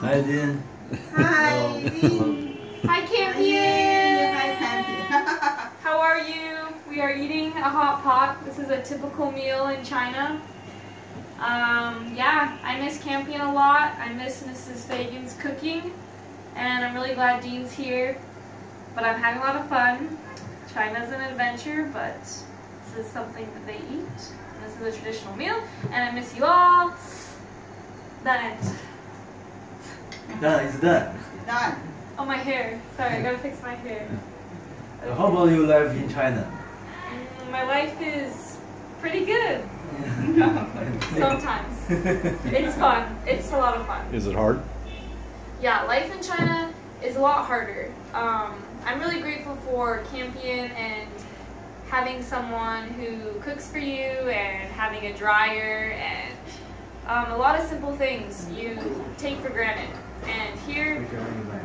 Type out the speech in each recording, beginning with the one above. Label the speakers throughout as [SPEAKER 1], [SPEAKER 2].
[SPEAKER 1] Hi, Dean.
[SPEAKER 2] Hi.
[SPEAKER 3] Hi, Campion!
[SPEAKER 2] Hi, Campion.
[SPEAKER 3] How are you? We are eating a hot pot. This is a typical meal in China. Um, yeah, I miss Campion a lot. I miss Mrs. Fagan's cooking. And I'm really glad Dean's here. But I'm having a lot of fun. China's an adventure, but this is something that they eat. This is a traditional meal. And I miss you all. Done it.
[SPEAKER 1] Done, it's done.
[SPEAKER 2] Done.
[SPEAKER 3] Oh, my hair. Sorry, I gotta fix my hair.
[SPEAKER 1] So how about your life in China?
[SPEAKER 3] Mm, My life is pretty good. Sometimes. It's fun. It's a lot of fun.
[SPEAKER 4] Is it hard?
[SPEAKER 3] Yeah, life in China is a lot harder. Um, I'm really grateful for Campion and having someone who cooks for you and having a dryer and um, a lot of simple things you take for granted. And here,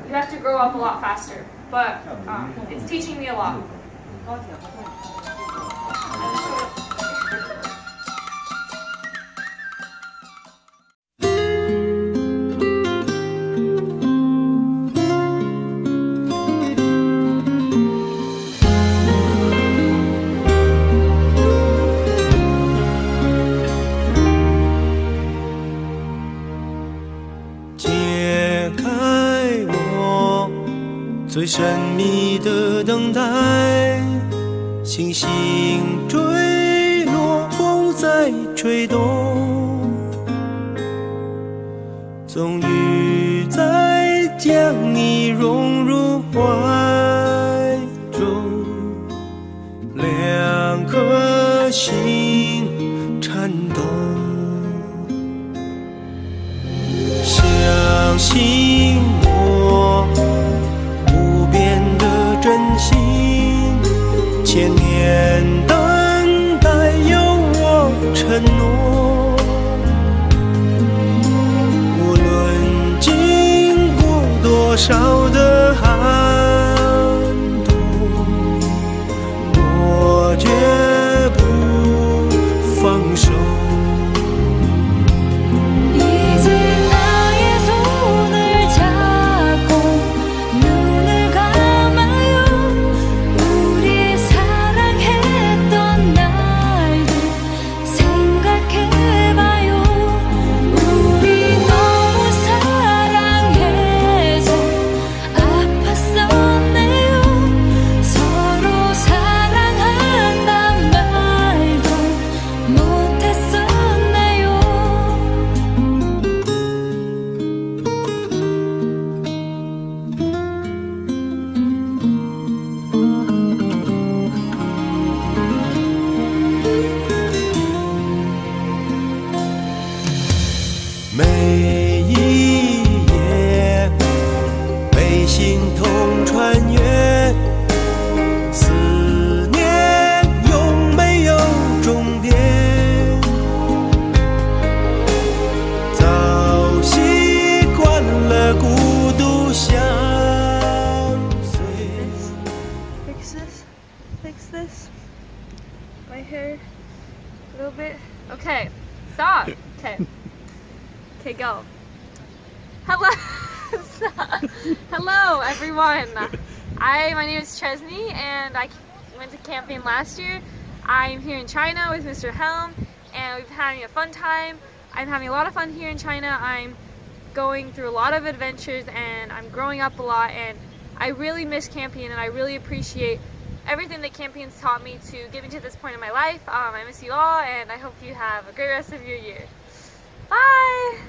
[SPEAKER 3] you have to grow up a lot faster. But um, it's teaching me a lot. "
[SPEAKER 5] 神秘的等待，星星坠落，风在吹动，终于在将你融入怀中，两颗心颤抖。相信被心痛穿越，思念永没有终点。早习惯了孤独相随。
[SPEAKER 3] Fix this. Fix this. My hair. A little bit. Okay. Stop. Okay. Okay, go. Hello. Hello, everyone. I my name is Chesney, and I went to Campion last year. I'm here in China with Mr. Helm, and we've having a fun time. I'm having a lot of fun here in China. I'm going through a lot of adventures, and I'm growing up a lot, and I really miss Campion, and I really appreciate everything that Campion's taught me to get me to this point in my life. Um, I miss you all, and I hope you have a great rest of your year. Bye!